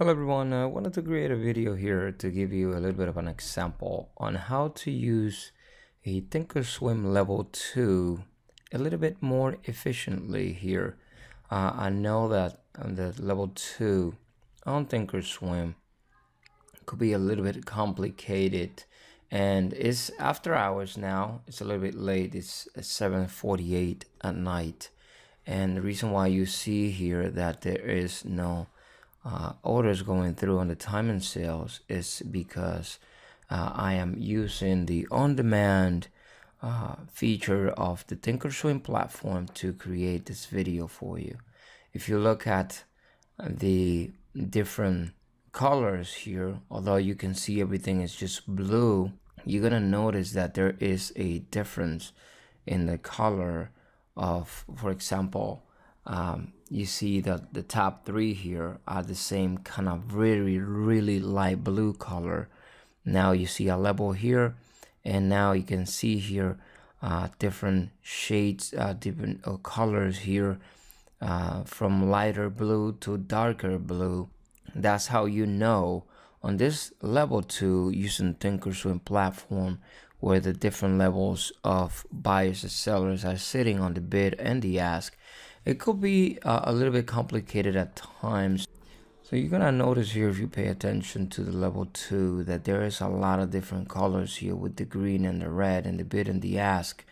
Hello everyone, I wanted to create a video here to give you a little bit of an example on how to use a Thinkorswim level 2 a little bit more efficiently here. Uh, I know that the level 2 on Thinkorswim could be a little bit complicated and it's after hours now. It's a little bit late. It's 7:48 at night. And the reason why you see here that there is no uh, orders going through on the time and sales is because uh, I am using the on-demand uh, feature of the Thinkorswim platform to create this video for you. If you look at the different colors here, although you can see everything is just blue, you're gonna notice that there is a difference in the color of, for example, um, you see that the top three here are the same kind of really really light blue color. Now you see a level here and now you can see here uh, different shades uh, different uh, colors here uh, from lighter blue to darker blue. That's how you know on this level 2 using thinkorswim platform where the different levels of buyers and sellers are sitting on the bid and the ask it could be uh, a little bit complicated at times. So you're gonna notice here if you pay attention to the level 2 that there is a lot of different colors here with the green and the red and the bid and the ask.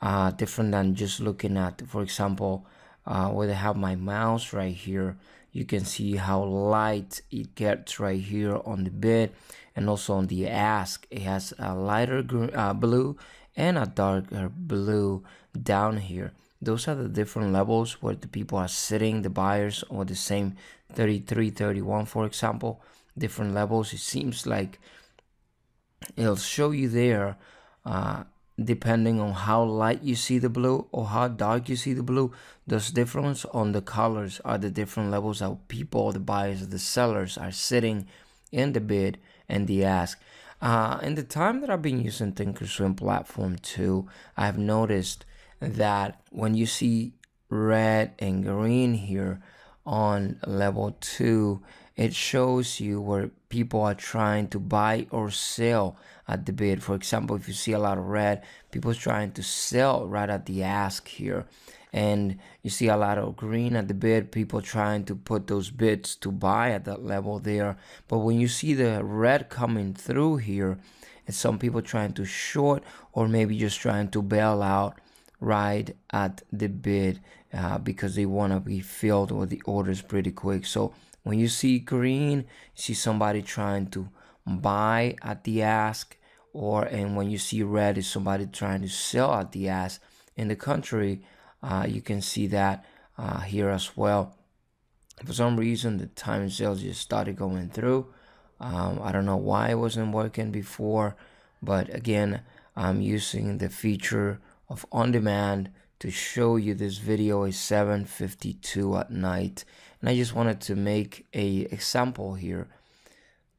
Uh, different than just looking at, for example, uh, where I have my mouse right here, you can see how light it gets right here on the bid and also on the ask. It has a lighter uh, blue and a darker blue down here those are the different levels where the people are sitting the buyers or the same 33 31 for example. Different levels. It seems like it'll show you there uh, depending on how light you see the blue or how dark you see the blue. Those difference on the colors are the different levels of people the buyers the sellers are sitting in the bid and the ask. Uh, in the time that I've been using Thinkorswim platform too I've noticed that when you see red and green here on level 2 it shows you where people are trying to buy or sell at the bid. For example if you see a lot of red people trying to sell right at the ask here. And you see a lot of green at the bid people trying to put those bids to buy at that level there. But when you see the red coming through here it's some people trying to short or maybe just trying to bail out right at the bid uh, because they want to be filled with the orders pretty quick. So when you see green, you see somebody trying to buy at the ask, or and when you see red, is somebody trying to sell at the ask. In the country, uh, you can see that uh, here as well. For some reason, the time sales just started going through. Um, I don't know why it wasn't working before, but again, I'm using the feature of on demand to show you this video is 7.52 at night. And I just wanted to make a example here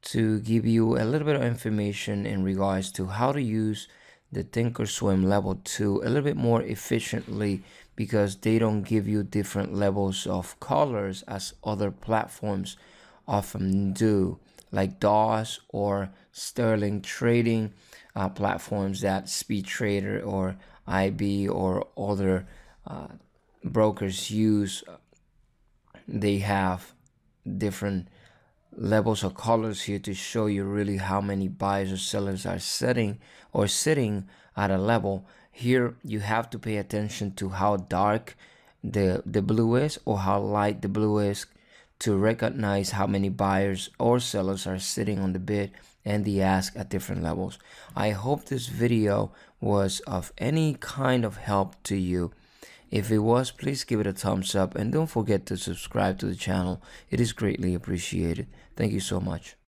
to give you a little bit of information in regards to how to use the Thinkorswim level 2 a little bit more efficiently because they don't give you different levels of colors as other platforms often do like DAS or Sterling trading uh, platforms that Speed Trader or IB or other uh, brokers use. They have different levels of colors here to show you really how many buyers or sellers are setting or sitting at a level. Here you have to pay attention to how dark the, the blue is or how light the blue is to recognize how many buyers or sellers are sitting on the bid and the ask at different levels. I hope this video was of any kind of help to you. If it was, please give it a thumbs up and don't forget to subscribe to the channel. It is greatly appreciated. Thank you so much.